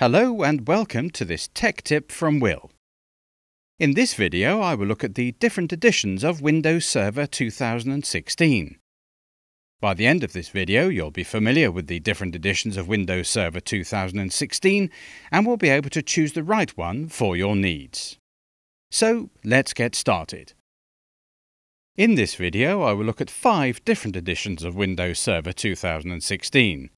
Hello and welcome to this tech tip from Will. In this video I will look at the different editions of Windows Server 2016. By the end of this video you'll be familiar with the different editions of Windows Server 2016 and will be able to choose the right one for your needs. So let's get started. In this video I will look at five different editions of Windows Server 2016.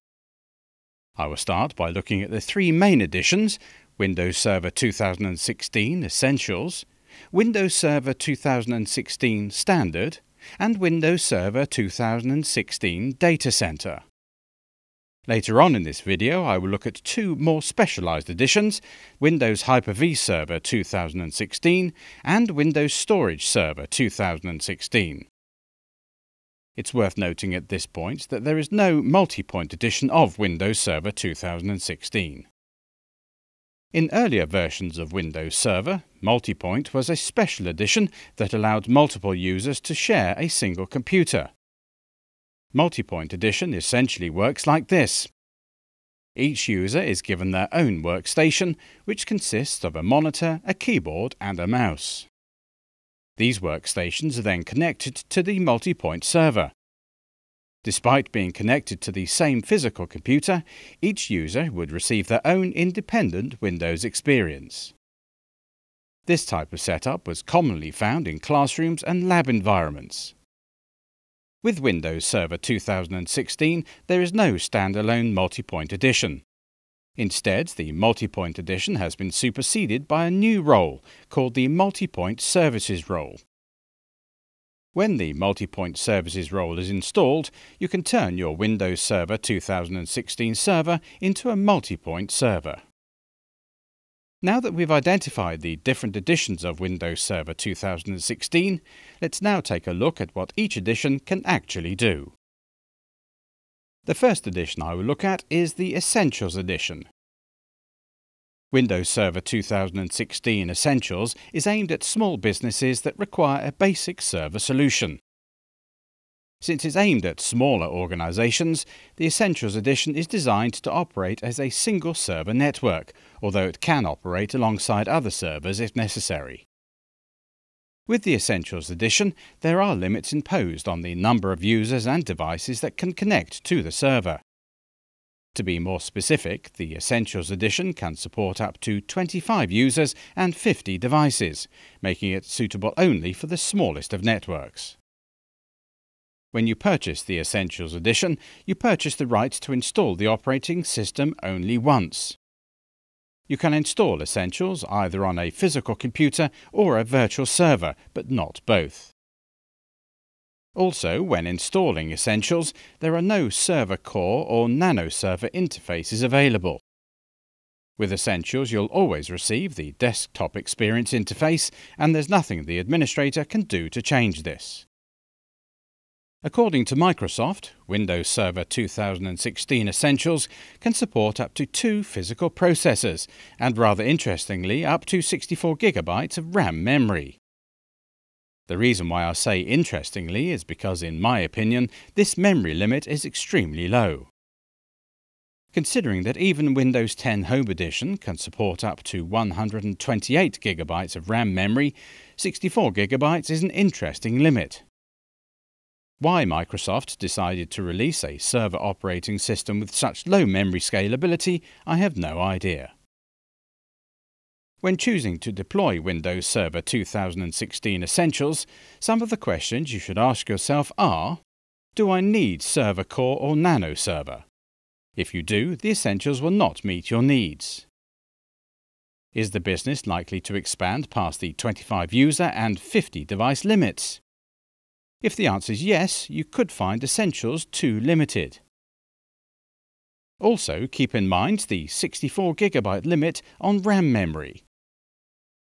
I will start by looking at the three main editions Windows Server 2016 Essentials, Windows Server 2016 Standard, and Windows Server 2016 Data Center. Later on in this video, I will look at two more specialized editions Windows Hyper-V Server 2016 and Windows Storage Server 2016. It's worth noting at this point that there is no multi-point edition of Windows Server 2016. In earlier versions of Windows Server, Multipoint was a special edition that allowed multiple users to share a single computer. Multipoint Edition essentially works like this. Each user is given their own workstation, which consists of a monitor, a keyboard, and a mouse. These workstations are then connected to the multi-point server. Despite being connected to the same physical computer, each user would receive their own independent Windows experience. This type of setup was commonly found in classrooms and lab environments. With Windows Server 2016, there is no standalone multi-point edition. Instead, the multi-point edition has been superseded by a new role called the multi-point services role. When the multi-point services role is installed, you can turn your Windows Server 2016 server into a multi-point server. Now that we've identified the different editions of Windows Server 2016, let's now take a look at what each edition can actually do. The first edition I will look at is the Essentials edition. Windows Server 2016 Essentials is aimed at small businesses that require a basic server solution. Since it's aimed at smaller organizations, the Essentials edition is designed to operate as a single server network, although it can operate alongside other servers if necessary. With the Essentials edition, there are limits imposed on the number of users and devices that can connect to the server. To be more specific, the Essentials edition can support up to 25 users and 50 devices, making it suitable only for the smallest of networks. When you purchase the Essentials edition, you purchase the right to install the operating system only once. You can install Essentials either on a physical computer or a virtual server, but not both. Also, when installing Essentials, there are no server core or nano server interfaces available. With Essentials, you'll always receive the desktop experience interface, and there's nothing the administrator can do to change this. According to Microsoft, Windows Server 2016 Essentials can support up to two physical processors and rather interestingly up to 64 gigabytes of RAM memory. The reason why I say interestingly is because in my opinion this memory limit is extremely low. Considering that even Windows 10 Home Edition can support up to 128 gigabytes of RAM memory, 64 gigabytes is an interesting limit. Why Microsoft decided to release a server operating system with such low memory scalability, I have no idea. When choosing to deploy Windows Server 2016 Essentials, some of the questions you should ask yourself are Do I need Server Core or Nano Server? If you do, the Essentials will not meet your needs. Is the business likely to expand past the 25 user and 50 device limits? If the answer is yes, you could find Essentials too limited. Also, keep in mind the 64GB limit on RAM memory.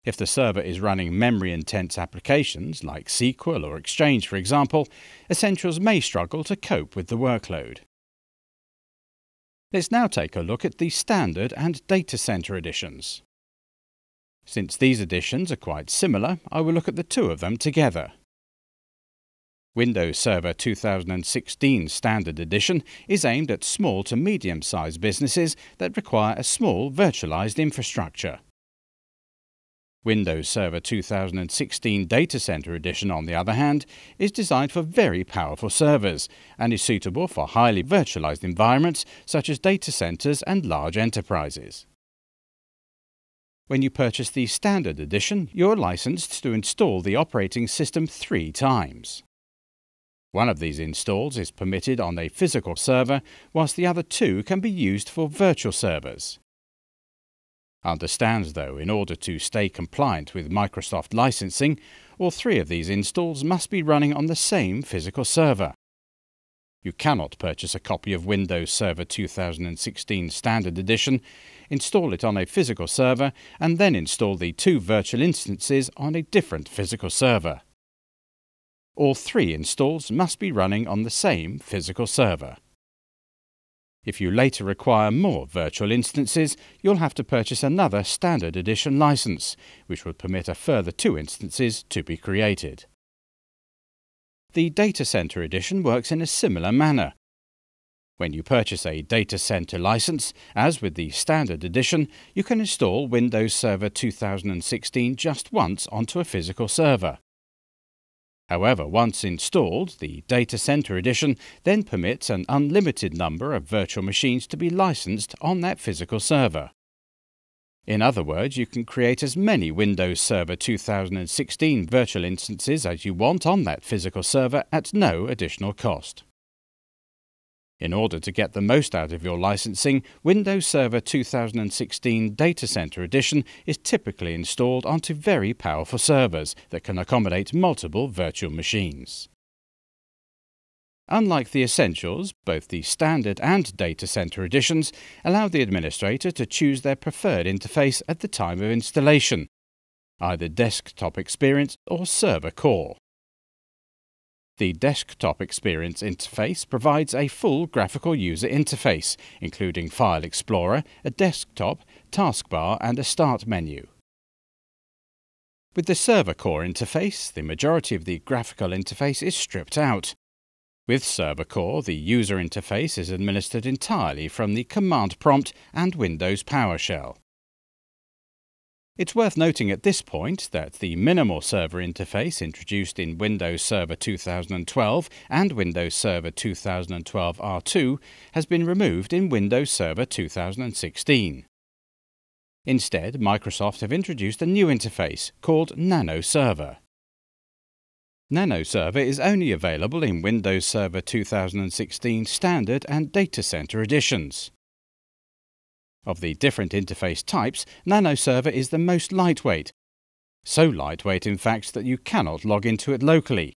If the server is running memory-intense applications like SQL or Exchange, for example, Essentials may struggle to cope with the workload. Let's now take a look at the Standard and Data Center editions. Since these editions are quite similar, I will look at the two of them together. Windows Server 2016 Standard Edition is aimed at small to medium sized businesses that require a small virtualized infrastructure. Windows Server 2016 Data Center Edition, on the other hand, is designed for very powerful servers and is suitable for highly virtualized environments such as data centers and large enterprises. When you purchase the Standard Edition, you're licensed to install the operating system three times. One of these installs is permitted on a physical server, whilst the other two can be used for virtual servers. Understands, though, in order to stay compliant with Microsoft licensing, all three of these installs must be running on the same physical server. You cannot purchase a copy of Windows Server 2016 Standard Edition, install it on a physical server, and then install the two virtual instances on a different physical server. All three installs must be running on the same physical server. If you later require more virtual instances, you'll have to purchase another Standard Edition license, which would permit a further two instances to be created. The Data Center Edition works in a similar manner. When you purchase a Data Center license, as with the Standard Edition, you can install Windows Server 2016 just once onto a physical server. However, once installed, the Data Center Edition then permits an unlimited number of virtual machines to be licensed on that physical server. In other words, you can create as many Windows Server 2016 virtual instances as you want on that physical server at no additional cost. In order to get the most out of your licensing, Windows Server 2016 Data Center Edition is typically installed onto very powerful servers that can accommodate multiple virtual machines. Unlike the Essentials, both the Standard and Data Center editions allow the administrator to choose their preferred interface at the time of installation, either Desktop Experience or Server Core. The Desktop Experience interface provides a full graphical user interface, including File Explorer, a desktop, taskbar, and a Start menu. With the Server Core interface, the majority of the graphical interface is stripped out. With Server Core, the user interface is administered entirely from the command prompt and Windows PowerShell. It's worth noting at this point that the minimal server interface introduced in Windows Server 2012 and Windows Server 2012 R2 has been removed in Windows Server 2016. Instead, Microsoft have introduced a new interface called Nano Server. Nano Server is only available in Windows Server 2016 Standard and Data Center editions. Of the different interface types, Nano Server is the most lightweight. So lightweight, in fact, that you cannot log into it locally.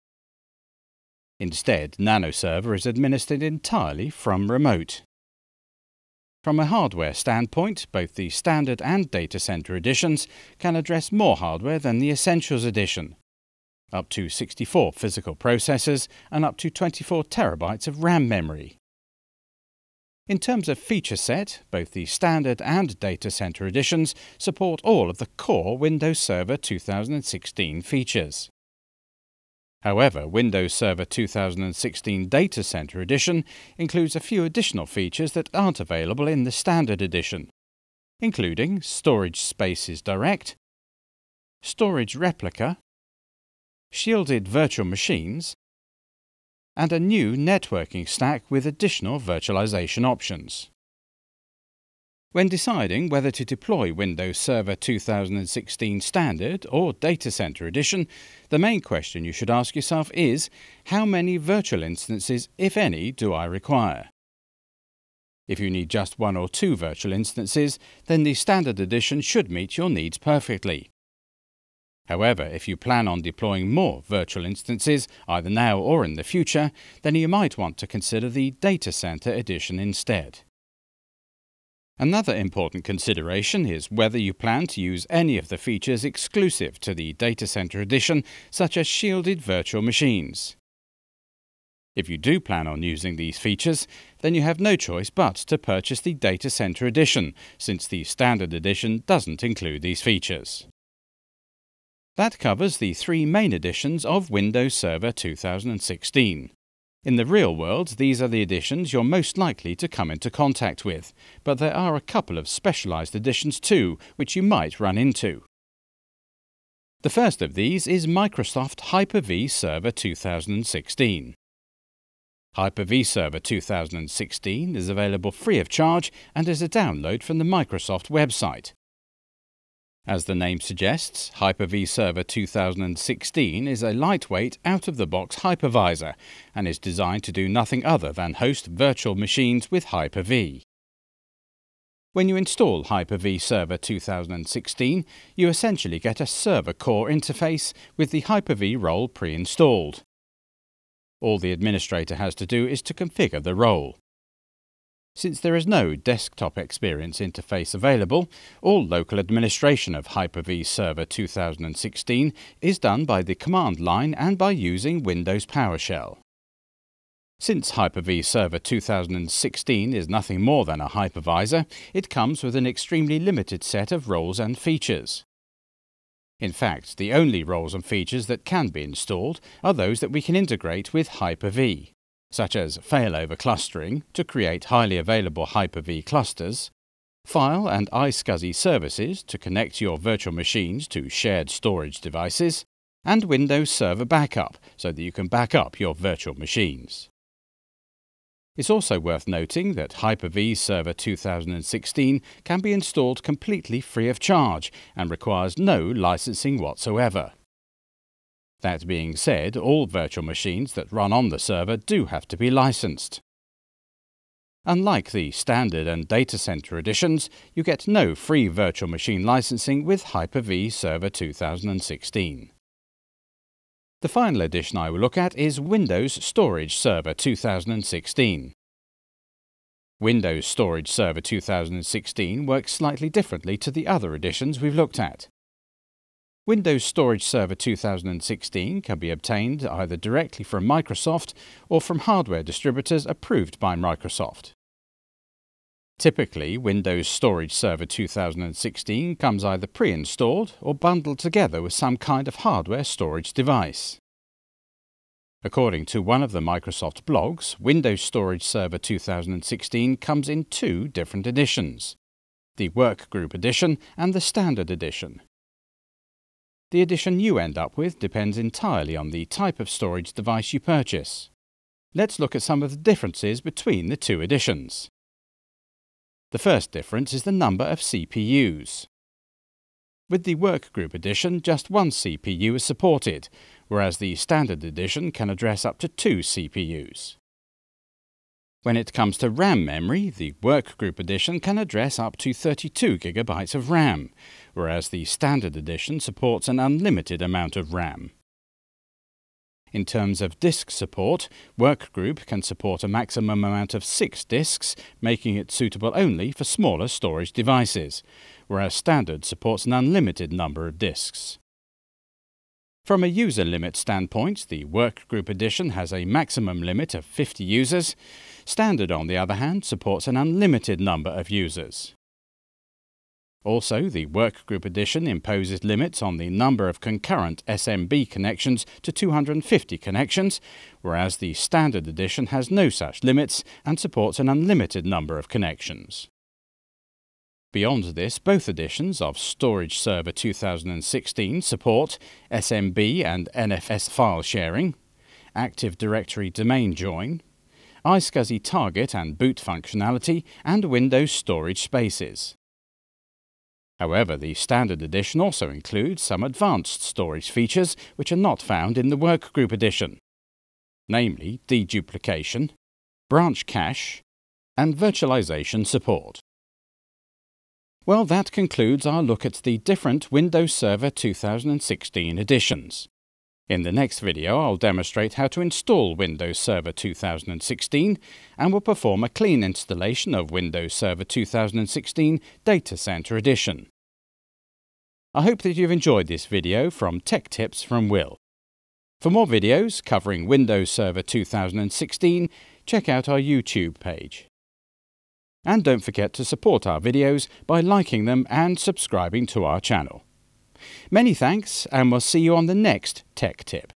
Instead, Nano Server is administered entirely from remote. From a hardware standpoint, both the Standard and Data Center editions can address more hardware than the Essentials edition, up to 64 physical processors and up to 24 terabytes of RAM memory. In terms of feature set, both the Standard and Data Center editions support all of the core Windows Server 2016 features. However, Windows Server 2016 Data Center Edition includes a few additional features that aren't available in the Standard Edition, including Storage Spaces Direct, Storage Replica, Shielded Virtual Machines, and a new networking stack with additional virtualization options. When deciding whether to deploy Windows Server 2016 Standard or Data Center Edition, the main question you should ask yourself is how many virtual instances, if any, do I require? If you need just one or two virtual instances, then the Standard Edition should meet your needs perfectly. However, if you plan on deploying more virtual instances, either now or in the future, then you might want to consider the Data Center Edition instead. Another important consideration is whether you plan to use any of the features exclusive to the Data Center Edition, such as shielded virtual machines. If you do plan on using these features, then you have no choice but to purchase the Data Center Edition, since the Standard Edition doesn't include these features. That covers the three main editions of Windows Server 2016. In the real world, these are the editions you're most likely to come into contact with, but there are a couple of specialized editions too, which you might run into. The first of these is Microsoft Hyper-V Server 2016. Hyper-V Server 2016 is available free of charge and is a download from the Microsoft website. As the name suggests, Hyper-V Server 2016 is a lightweight, out-of-the-box hypervisor and is designed to do nothing other than host virtual machines with Hyper-V. When you install Hyper-V Server 2016, you essentially get a server core interface with the Hyper-V role pre-installed. All the administrator has to do is to configure the role. Since there is no desktop experience interface available, all local administration of Hyper-V Server 2016 is done by the command line and by using Windows PowerShell. Since Hyper-V Server 2016 is nothing more than a hypervisor, it comes with an extremely limited set of roles and features. In fact, the only roles and features that can be installed are those that we can integrate with Hyper-V, such as failover clustering to create highly available Hyper-V clusters, file and iSCSI services to connect your virtual machines to shared storage devices, and Windows Server Backup so that you can back up your virtual machines. It's also worth noting that Hyper-V Server 2016 can be installed completely free of charge and requires no licensing whatsoever. That being said, all virtual machines that run on the server do have to be licensed. Unlike the standard and data center editions, you get no free virtual machine licensing with Hyper-V Server 2016. The final edition I will look at is Windows Storage Server 2016. Windows Storage Server 2016 works slightly differently to the other editions we've looked at. Windows Storage Server 2016 can be obtained either directly from Microsoft or from hardware distributors approved by Microsoft. Typically, Windows Storage Server 2016 comes either pre-installed or bundled together with some kind of hardware storage device. According to one of the Microsoft blogs, Windows Storage Server 2016 comes in two different editions the Workgroup Edition and the Standard Edition. The edition you end up with depends entirely on the type of storage device you purchase. Let's look at some of the differences between the two editions. The first difference is the number of CPUs. With the Workgroup Edition, just one CPU is supported, whereas the Standard Edition can address up to two CPUs. When it comes to RAM memory, the Workgroup Edition can address up to 32 GB of RAM, whereas the Standard Edition supports an unlimited amount of RAM. In terms of disk support, Workgroup can support a maximum amount of six disks, making it suitable only for smaller storage devices, whereas Standard supports an unlimited number of disks. From a user limit standpoint, the Workgroup Edition has a maximum limit of 50 users. Standard, on the other hand, supports an unlimited number of users. Also, the Workgroup Edition imposes limits on the number of concurrent SMB connections to 250 connections, whereas the Standard Edition has no such limits and supports an unlimited number of connections. Beyond this, both editions of Storage Server 2016 support SMB and NFS file sharing, Active Directory domain join, iSCSI target and boot functionality, and Windows storage spaces. However, the Standard Edition also includes some advanced storage features which are not found in the Workgroup Edition, namely deduplication, branch cache, and virtualization support. Well, that concludes our look at the different Windows Server 2016 editions. In the next video, I'll demonstrate how to install Windows Server 2016 and will perform a clean installation of Windows Server 2016 Data Center Edition. I hope that you've enjoyed this video from Tech Tips from Will. For more videos covering Windows Server 2016, check out our YouTube page. And don't forget to support our videos by liking them and subscribing to our channel. Many thanks, and we'll see you on the next Tech Tip.